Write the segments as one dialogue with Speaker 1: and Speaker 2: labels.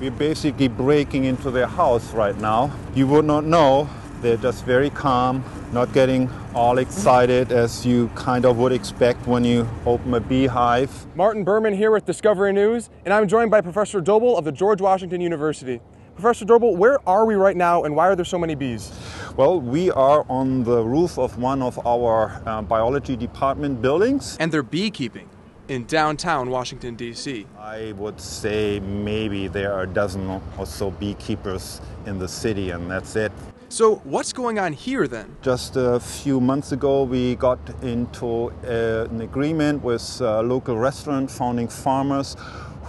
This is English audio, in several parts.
Speaker 1: We're basically breaking into their house right now. You would not know. They're just very calm, not getting all excited as you kind of would expect when you open a beehive.
Speaker 2: Martin Berman here with Discovery News, and I'm joined by Professor Doebel of the George Washington University. Professor Doebel, where are we right now and why are there so many bees?
Speaker 1: Well, we are on the roof of one of our uh, biology department buildings.
Speaker 2: And they're beekeeping in downtown Washington, D.C.
Speaker 1: I would say maybe there are a dozen or so beekeepers in the city, and that's it.
Speaker 2: So, what's going on here then?
Speaker 1: Just a few months ago, we got into uh, an agreement with a local restaurant, Founding Farmers,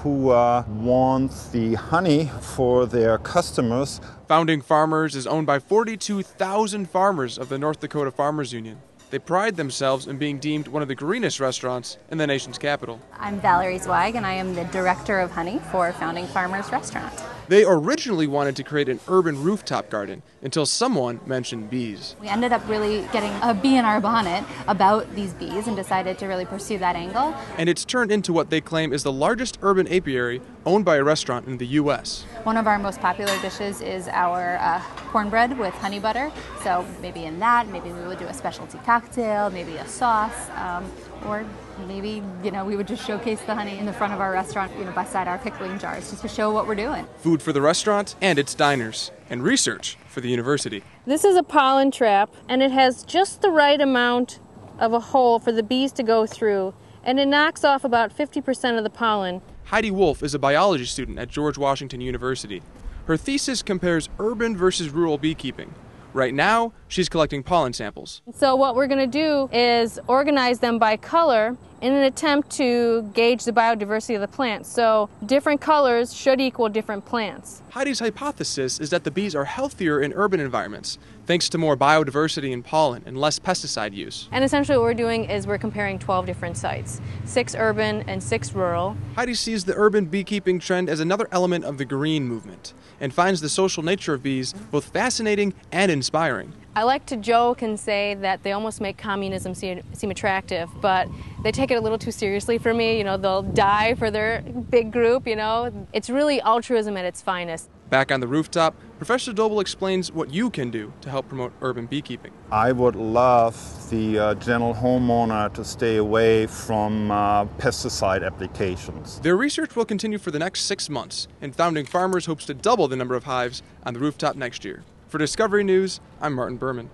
Speaker 1: who uh, wants the honey for their customers.
Speaker 2: Founding Farmers is owned by 42,000 farmers of the North Dakota Farmers Union. They pride themselves in being deemed one of the greenest restaurants in the nation's capital.
Speaker 3: I'm Valerie Zweig, and I am the director of honey for Founding Farmers Restaurant.
Speaker 2: They originally wanted to create an urban rooftop garden until someone mentioned bees.
Speaker 3: We ended up really getting a bee in our bonnet about these bees and decided to really pursue that angle.
Speaker 2: And it's turned into what they claim is the largest urban apiary owned by a restaurant in the U.S.
Speaker 3: One of our most popular dishes is our uh, cornbread with honey butter. So maybe in that, maybe we would do a specialty cocktail, maybe a sauce, um, or maybe you know we would just showcase the honey in the front of our restaurant, you know, beside our pickling jars, just to show what we're doing.
Speaker 2: Food for the restaurant and its diners, and research for the university.
Speaker 4: This is a pollen trap, and it has just the right amount of a hole for the bees to go through, and it knocks off about 50% of the pollen.
Speaker 2: Heidi Wolf is a biology student at George Washington University. Her thesis compares urban versus rural beekeeping. Right now, she's collecting pollen samples.
Speaker 4: So, what we're going to do is organize them by color in an attempt to gauge the biodiversity of the plants. So, different colors should equal different plants.
Speaker 2: Heidi's hypothesis is that the bees are healthier in urban environments thanks to more biodiversity in pollen and less pesticide use.
Speaker 4: And essentially, what we're doing is we're comparing 12 different sites six urban and six rural.
Speaker 2: Heidi sees the urban beekeeping trend as another element of the green movement and finds the social nature of bees both fascinating and inspiring.
Speaker 4: I like to joke and say that they almost make communism seem, seem, attractive, but they take it a little too seriously for me. You know, they'll die for their big group, you know. It's really altruism at its finest.
Speaker 2: Back on the rooftop, Professor Doebel explains what you can do to help promote urban beekeeping.
Speaker 1: I would love the uh, general homeowner to stay away from uh, pesticide applications.
Speaker 2: Their research will continue for the next six months, and Founding Farmers hopes to double the number of hives on the rooftop next year. For Discovery News, I'm Martin Berman.